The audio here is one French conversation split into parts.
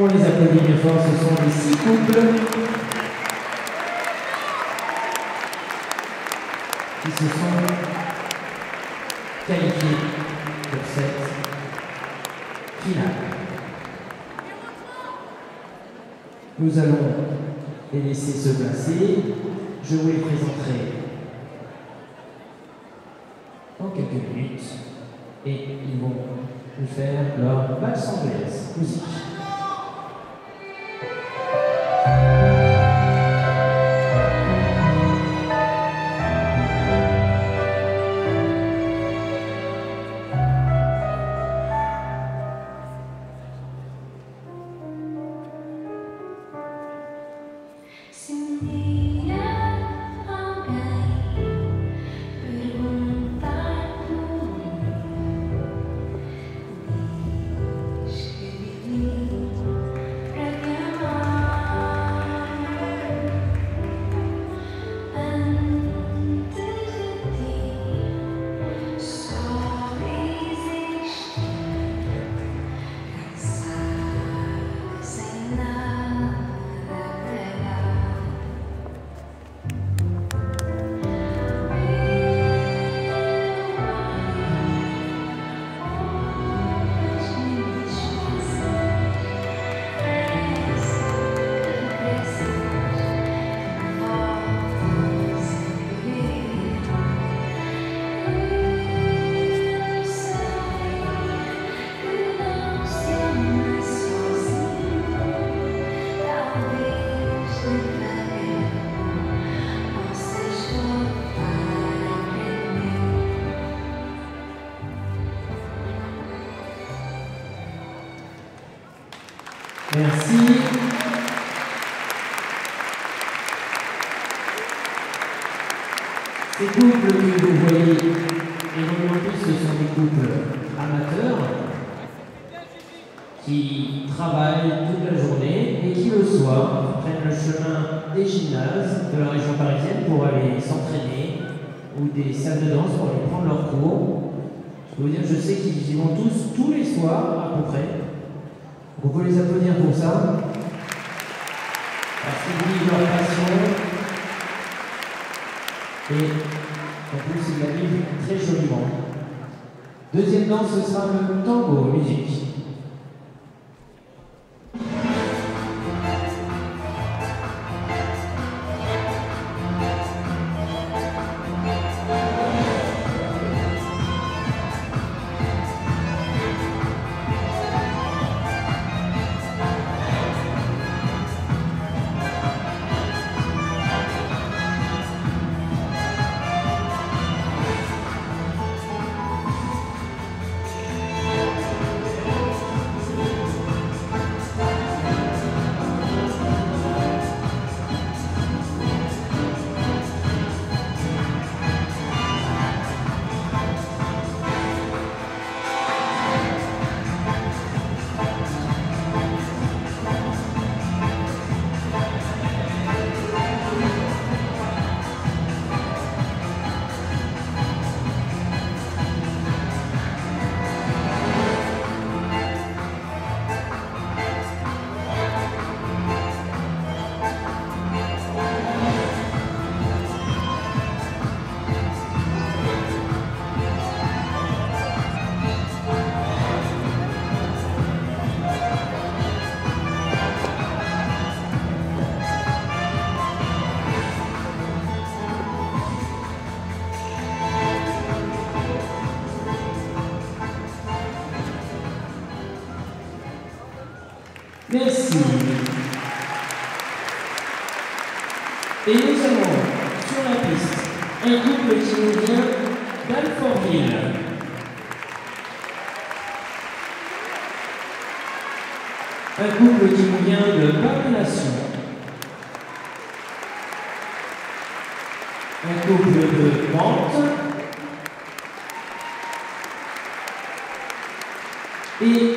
On les applaudit bien fort, ce sont les six couples qui se sont qualifiés pour cette finale. Nous allons les laisser se placer. Je vous les présenterai dans quelques minutes et ils vont nous faire leur valse anglaise musique. Merci. Ces couples que vous voyez plus, ce sont des couples amateurs qui travaillent toute la journée et qui le soir prennent le chemin des gymnases de la région parisienne pour aller s'entraîner ou des salles de danse pour aller prendre leurs cours. Je peux vous dire, je sais qu'ils y vont tous, tous les soirs à peu près. On peut les applaudir pour ça. Parce qu'ils vivent leur passion. Et en plus, ils la vivent très joliment. Deuxième danse, ce sera le tango musique. Merci. Et nous avons sur la piste un couple qui nous vient d'Alfortville. Un couple qui nous vient de Parc-Nation. Un couple de Mantes. Et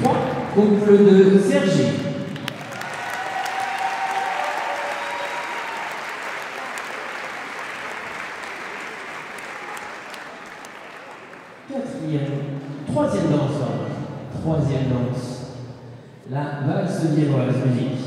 trois couples de Sergi. Quatrième, troisième danse, troisième danse. la valse viennoise musique.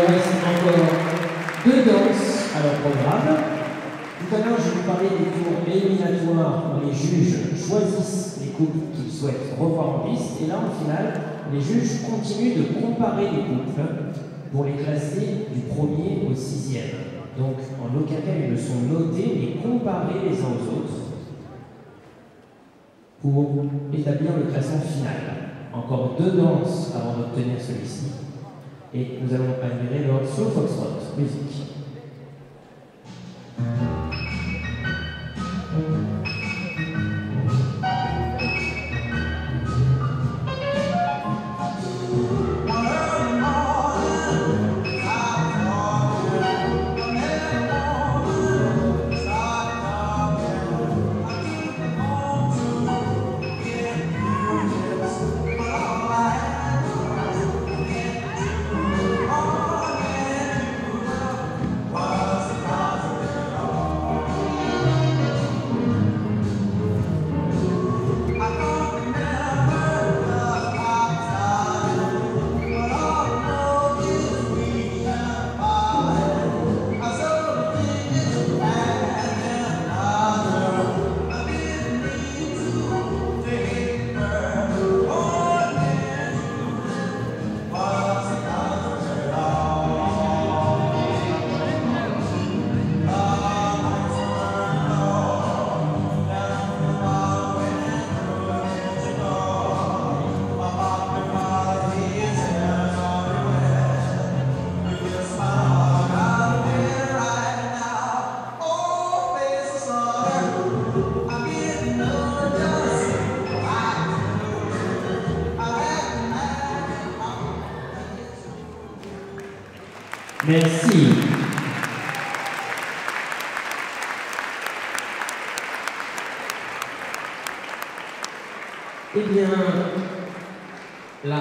Reste encore deux danses à leur programme. Tout à l'heure, je vous parlais des tours éliminatoires où les juges choisissent les couples qu'ils souhaitent revoir en piste. Et là, en finale, les juges continuent de comparer les couples pour les classer du premier au sixième. Donc, en aucun cas, ils ne sont notés, mais comparés les uns aux autres pour établir le classement final. Encore deux danses avant d'obtenir celui-ci. Et nous allons admirer le slow foxtrot. Musique. Merci. Eh bien, la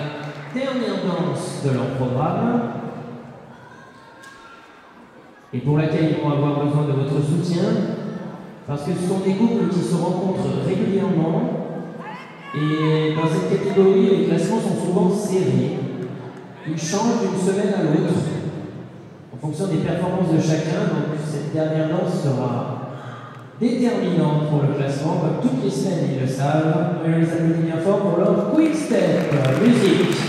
dernière danse de leur programme, et pour laquelle ils vont avoir besoin de votre soutien, parce que ce sont des couples qui se rencontrent régulièrement, et dans cette catégorie, les classements sont souvent serrés. Ils changent d'une semaine à l'autre, fonction des performances de chacun, donc cette dernière danse sera déterminante pour le classement, comme toutes les semaines ils le savent. On les applaudit bien fort pour leur quick step musique.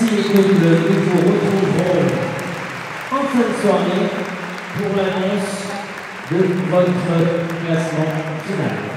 Merci les couples, nous vous retrouverons en fin de soirée pour l'annonce de votre classement final.